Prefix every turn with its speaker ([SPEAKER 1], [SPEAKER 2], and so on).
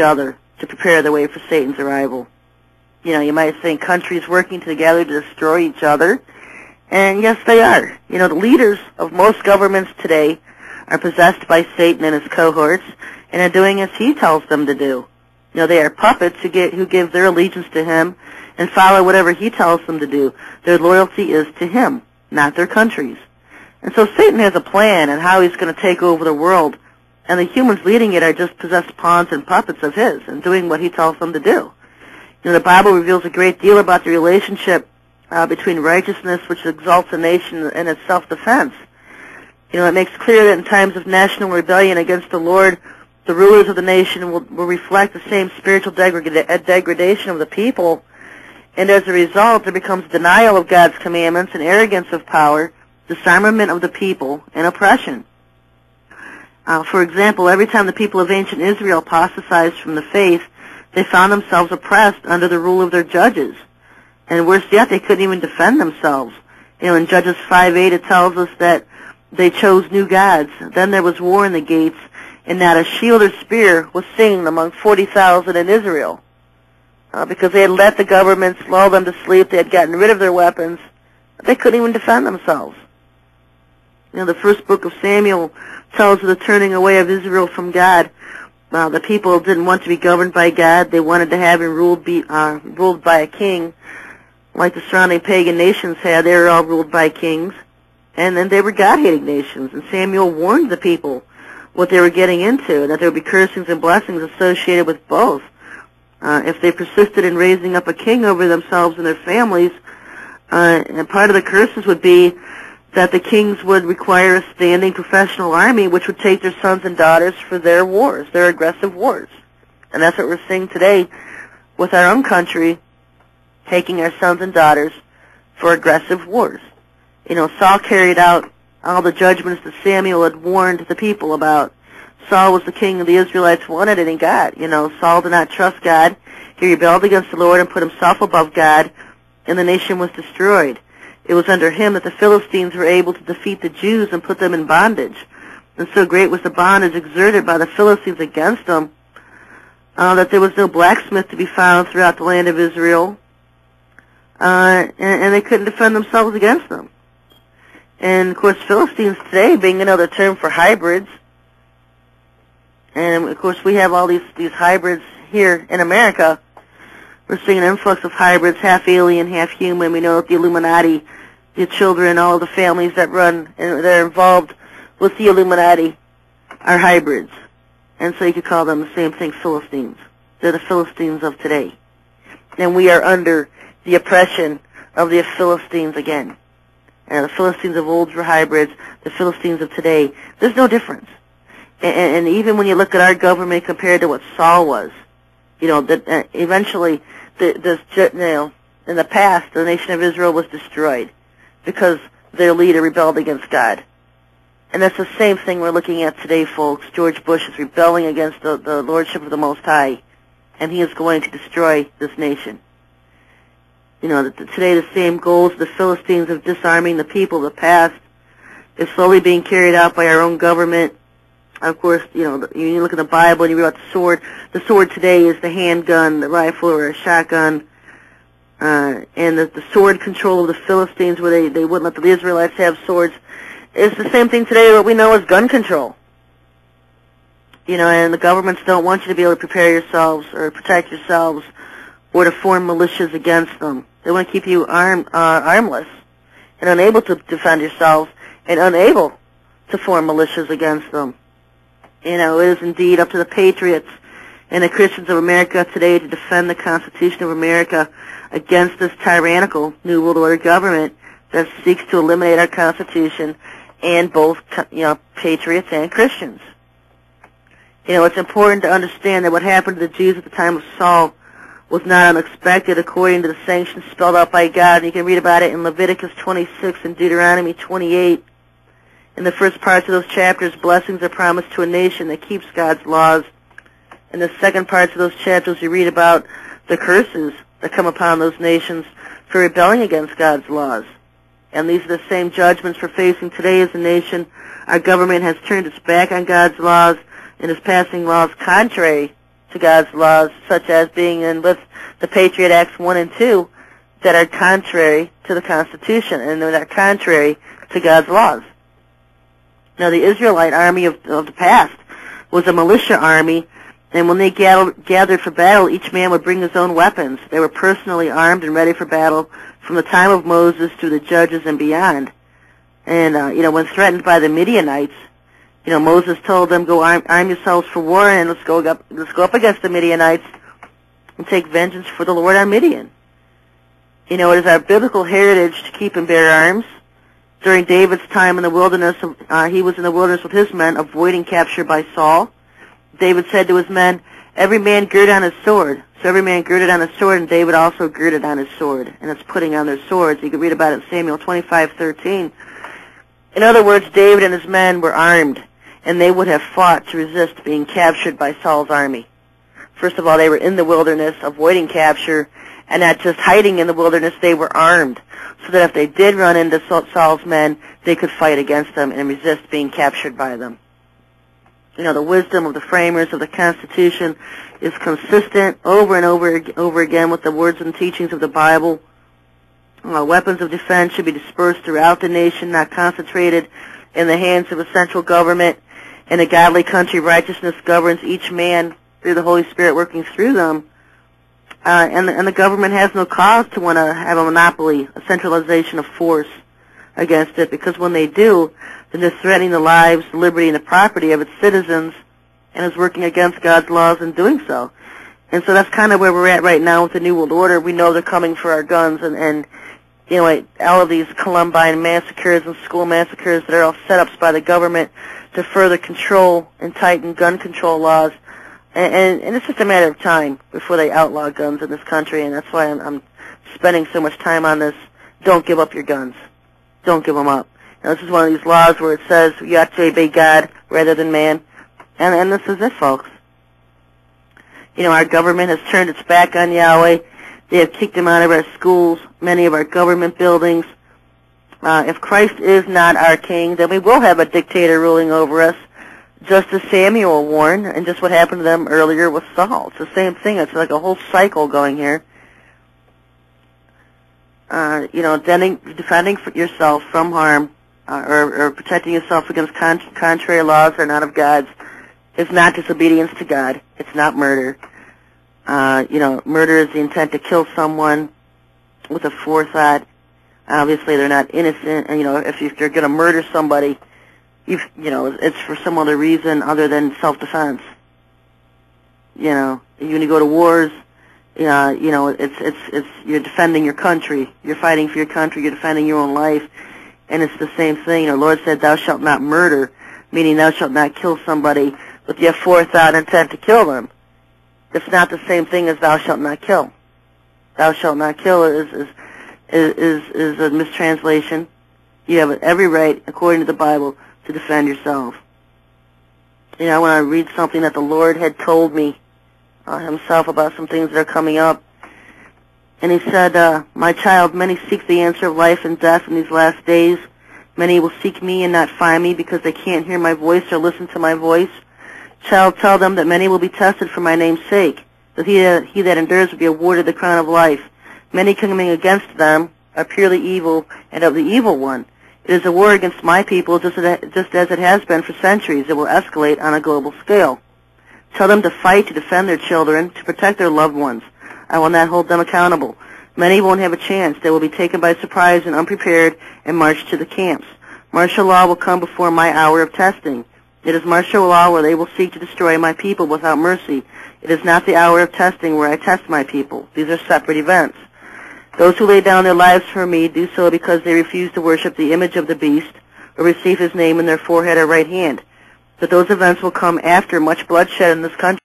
[SPEAKER 1] other to prepare the way for Satan's arrival. You know, you might think countries working together to destroy each other, and yes, they are. You know, the leaders of most governments today are possessed by Satan and his cohorts, and are doing as he tells them to do. You know, they are puppets who get who give their allegiance to him and follow whatever he tells them to do. Their loyalty is to him, not their countries. And so Satan has a plan on how he's going to take over the world, and the humans leading it are just possessed pawns and puppets of his and doing what he tells them to do. You know, the Bible reveals a great deal about the relationship uh, between righteousness, which exalts a nation, and its self-defense. You know, it makes clear that in times of national rebellion against the Lord, the rulers of the nation will, will reflect the same spiritual degrada- degradation of the people, and as a result, there becomes denial of God's commandments and arrogance of power, disarmament of the people, and oppression. Uh, for example, every time the people of ancient Israel apostatized from the faith, they found themselves oppressed under the rule of their judges. And worse yet, they couldn't even defend themselves. You know, in Judges 5:8, it tells us that they chose new gods. Then there was war in the gates, and not a shield or spear was seen among 40,000 in Israel. Uh, because they had let the governments lull them to sleep, they had gotten rid of their weapons, they couldn't even defend themselves. Know, the first book of Samuel tells of the turning away of Israel from God. Uh, the people didn't want to be governed by God. They wanted to have him ruled, be, uh, ruled by a king, like the surrounding pagan nations had. They were all ruled by kings. And then they were God-hating nations. And Samuel warned the people what they were getting into, and that there would be cursings and blessings associated with both. Uh, if they persisted in raising up a king over themselves and their families, uh, and part of the curses would be that the kings would require a standing professional army which would take their sons and daughters for their wars, their aggressive wars. And that's what we're seeing today with our own country taking our sons and daughters for aggressive wars. You know, Saul carried out all the judgments that Samuel had warned the people about. Saul was the king of the Israelites wanted and he got. You know, Saul did not trust God. He rebelled against the Lord and put himself above God, and the nation was destroyed. It was under him that the Philistines were able to defeat the Jews and put them in bondage. And so great was the bondage exerted by the Philistines against them uh, that there was no blacksmith to be found throughout the land of Israel, uh, and, and they couldn't defend themselves against them. And of course, Philistines today being another term for hybrids, and of course we have all these these hybrids here in America. We're seeing an influx of hybrids, half alien, half human. We know that the Illuminati the children, all the families that run and that are involved with the Illuminati are hybrids. And so you could call them the same thing, Philistines. They're the Philistines of today. And we are under the oppression of the Philistines again. And the Philistines of old were hybrids. The Philistines of today, there's no difference. And, and even when you look at our government compared to what Saul was, you know, that uh, eventually, the, the, you know, in the past, the nation of Israel was destroyed because their leader rebelled against God. And that's the same thing we're looking at today, folks. George Bush is rebelling against the, the lordship of the Most High, and he is going to destroy this nation. You know, that today the same goals the Philistines of disarming the people of the past is slowly being carried out by our own government. Of course, you know, you look at the Bible and you read about the sword. The sword today is the handgun, the rifle, or a shotgun uh, and the, the sword control of the Philistines, where they, they wouldn't let the Israelites have swords, is the same thing today what we know as gun control. You know, and the governments don't want you to be able to prepare yourselves or protect yourselves or to form militias against them. They want to keep you arm, uh, armless and unable to defend yourselves and unable to form militias against them. You know, it is indeed up to the patriots and the Christians of America today to defend the Constitution of America against this tyrannical New World Order government that seeks to eliminate our Constitution and both, you know, patriots and Christians. You know, it's important to understand that what happened to the Jews at the time of Saul was not unexpected according to the sanctions spelled out by God. And you can read about it in Leviticus 26 and Deuteronomy 28. In the first parts of those chapters, blessings are promised to a nation that keeps God's laws. In the second parts of those chapters, you read about the curses that come upon those nations for rebelling against God's laws. And these are the same judgments we're facing today as a nation. Our government has turned its back on God's laws and is passing laws contrary to God's laws, such as being in with the Patriot Acts 1 and 2, that are contrary to the Constitution and that are contrary to God's laws. Now, the Israelite army of, of the past was a militia army, and when they gathered, gathered for battle, each man would bring his own weapons. They were personally armed and ready for battle from the time of Moses through the judges and beyond. And, uh, you know, when threatened by the Midianites, you know, Moses told them, go arm, arm yourselves for war and let's go up, let's go up against the Midianites and take vengeance for the Lord our Midian. You know, it is our biblical heritage to keep and bear arms. During David's time in the wilderness, uh, he was in the wilderness with his men, avoiding capture by Saul. David said to his men, every man gird on his sword. So every man girded on his sword, and David also girded on his sword. And it's putting on their swords. You can read about it in Samuel 25:13. In other words, David and his men were armed, and they would have fought to resist being captured by Saul's army. First of all, they were in the wilderness, avoiding capture, and not just hiding in the wilderness, they were armed, so that if they did run into Saul's men, they could fight against them and resist being captured by them. You know, the wisdom of the framers of the Constitution is consistent over and over over again with the words and teachings of the Bible. Uh, weapons of defense should be dispersed throughout the nation, not concentrated in the hands of a central government. In a godly country, righteousness governs each man through the Holy Spirit working through them. Uh, and, the, and the government has no cause to want to have a monopoly, a centralization of force against it, because when they do, then they're threatening the lives, the liberty, and the property of its citizens, and is working against God's laws in doing so. And so that's kind of where we're at right now with the New World Order. We know they're coming for our guns, and, and you know, all of these Columbine massacres and school massacres that are all setups by the government to further control and tighten gun control laws. And, and, it's just a matter of time before they outlaw guns in this country, and that's why I'm, I'm spending so much time on this. Don't give up your guns. Don't give them up. Now, this is one of these laws where it says you have to obey God rather than man. And, and this is it, folks. You know, our government has turned its back on Yahweh. They have kicked him out of our schools, many of our government buildings. Uh, if Christ is not our king, then we will have a dictator ruling over us, just as Samuel warned, and just what happened to them earlier with Saul. It's the same thing. It's like a whole cycle going here. Uh, you know, defending, defending yourself from harm uh, or, or protecting yourself against con- contrary laws or not of God's is not disobedience to God. It's not murder. Uh, you know, murder is the intent to kill someone with a forethought. Obviously, they're not innocent. And, you know, if you're going to murder somebody, you you know, it's for some other reason other than self-defense. You know, when you go to wars, uh, you know, it's it's it's you're defending your country. You're fighting for your country. You're defending your own life, and it's the same thing. Know, Lord said, "Thou shalt not murder," meaning thou shalt not kill somebody with the forethought intent to kill them. It's not the same thing as thou shalt not kill. Thou shalt not kill is is is is a mistranslation. You have every right, according to the Bible, to defend yourself. You know, when I read something that the Lord had told me uh, himself about some things that are coming up, and he said, uh, "My child, many seek the answer of life and death in these last days. Many will seek me and not find me because they can't hear my voice or listen to my voice." shall tell them that many will be tested for my name's sake, that he, that he that endures will be awarded the crown of life. Many coming against them are purely evil and of the evil one. It is a war against my people just as, it has been for centuries. It will escalate on a global scale. Tell them to fight to defend their children, to protect their loved ones. I will not hold them accountable. Many won't have a chance. They will be taken by surprise and unprepared and marched to the camps. Martial law will come before my hour of testing. It is martial law where they will seek to destroy my people without mercy. It is not the hour of testing where I test my people. These are separate events. Those who lay down their lives for me do so because they refuse to worship the image of the beast or receive his name in their forehead or right hand. But those events will come after much bloodshed in this country.